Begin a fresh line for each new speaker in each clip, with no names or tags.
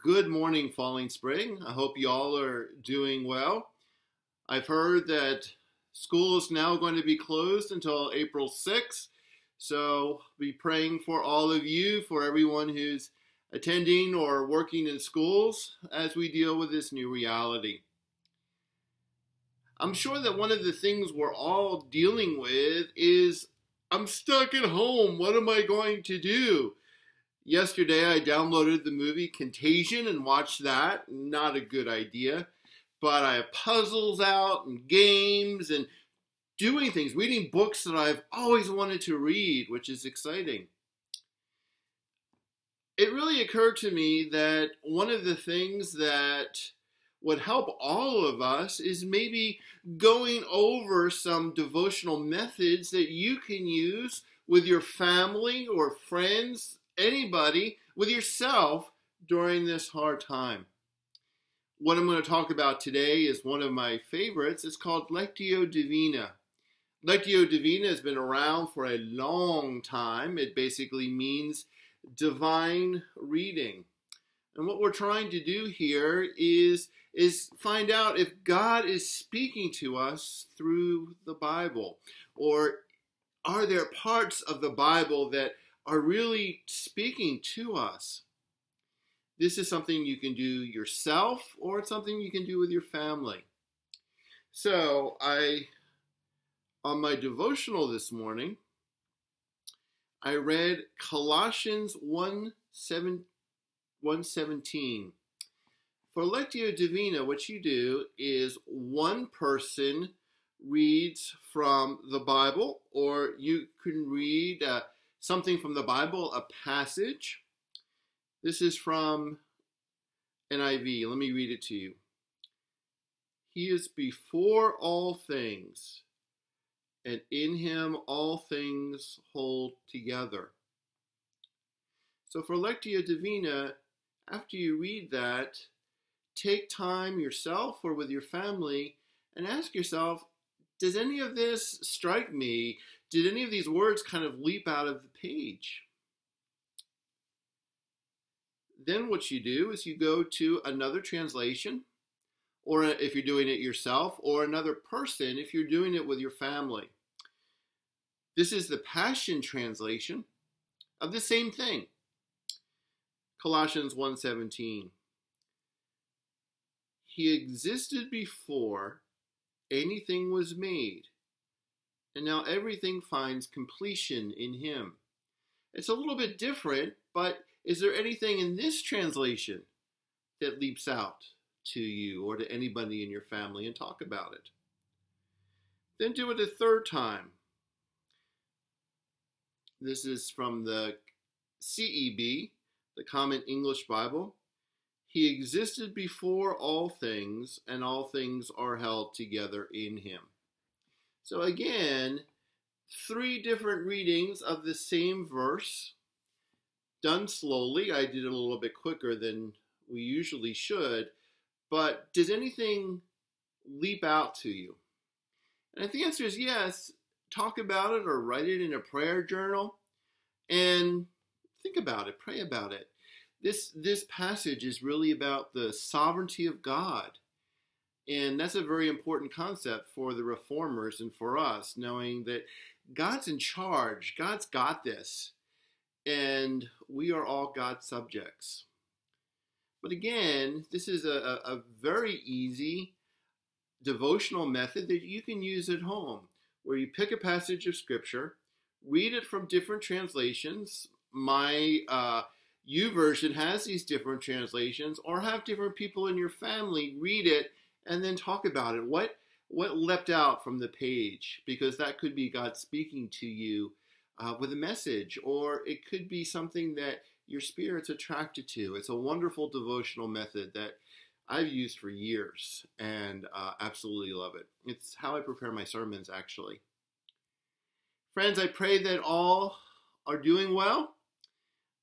Good morning, Falling Spring. I hope you all are doing well. I've heard that school is now going to be closed until April 6th, so be praying for all of you, for everyone who's attending or working in schools as we deal with this new reality. I'm sure that one of the things we're all dealing with is I'm stuck at home. What am I going to do? Yesterday, I downloaded the movie Contagion and watched that. Not a good idea. But I have puzzles out and games and doing things, reading books that I've always wanted to read, which is exciting. It really occurred to me that one of the things that would help all of us is maybe going over some devotional methods that you can use with your family or friends anybody, with yourself during this hard time. What I'm going to talk about today is one of my favorites. It's called Lectio Divina. Lectio Divina has been around for a long time. It basically means divine reading. And what we're trying to do here is, is find out if God is speaking to us through the Bible. Or are there parts of the Bible that are really speaking to us. This is something you can do yourself or it's something you can do with your family. So, I on my devotional this morning, I read Colossians 1 7, 117. For Lectio Divina, what you do is one person reads from the Bible, or you can read uh, something from the Bible, a passage. This is from NIV. Let me read it to you. He is before all things, and in him all things hold together. So for Lectio Divina, after you read that, take time yourself or with your family and ask yourself, does any of this strike me? Did any of these words kind of leap out of the page? Then what you do is you go to another translation, or if you're doing it yourself, or another person if you're doing it with your family. This is the Passion Translation of the same thing. Colossians 1:17. He existed before anything was made, and now everything finds completion in him. It's a little bit different, but is there anything in this translation that leaps out to you or to anybody in your family and talk about it? Then do it a third time. This is from the CEB, the Common English Bible. He existed before all things, and all things are held together in him. So again, three different readings of the same verse, done slowly. I did it a little bit quicker than we usually should, but does anything leap out to you? And if the answer is yes, talk about it or write it in a prayer journal and think about it, pray about it this this passage is really about the sovereignty of God. And that's a very important concept for the reformers and for us, knowing that God's in charge, God's got this, and we are all God's subjects. But again, this is a, a very easy devotional method that you can use at home, where you pick a passage of Scripture, read it from different translations. My uh, version has these different translations, or have different people in your family read it and then talk about it. What what leapt out from the page? Because that could be God speaking to you uh, with a message, or it could be something that your spirit's attracted to. It's a wonderful devotional method that I've used for years and uh, absolutely love it. It's how I prepare my sermons, actually. Friends, I pray that all are doing well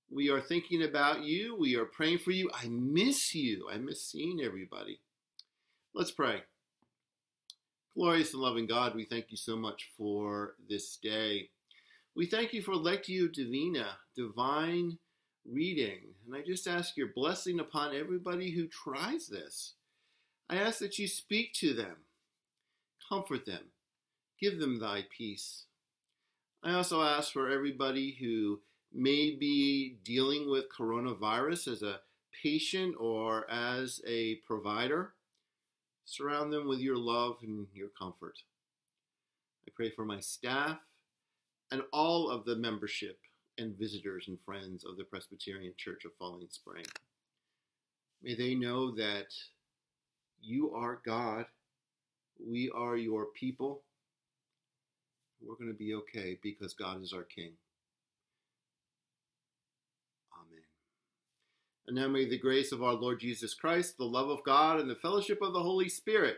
we are thinking about you. We are praying for you. I miss you. I miss seeing everybody. Let's pray. Glorious and loving God, we thank you so much for this day. We thank you for Lectio Divina, divine reading. And I just ask your blessing upon everybody who tries this. I ask that you speak to them, comfort them, give them thy peace. I also ask for everybody who may be dealing with coronavirus as a patient or as a provider. Surround them with your love and your comfort. I pray for my staff and all of the membership and visitors and friends of the Presbyterian Church of Falling Spring. May they know that you are God, we are your people. We're going to be okay because God is our King. Amen. And now may the grace of our Lord Jesus Christ, the love of God, and the fellowship of the Holy Spirit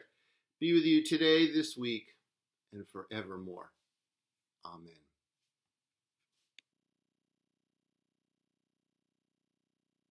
be with you today, this week, and forevermore. Amen.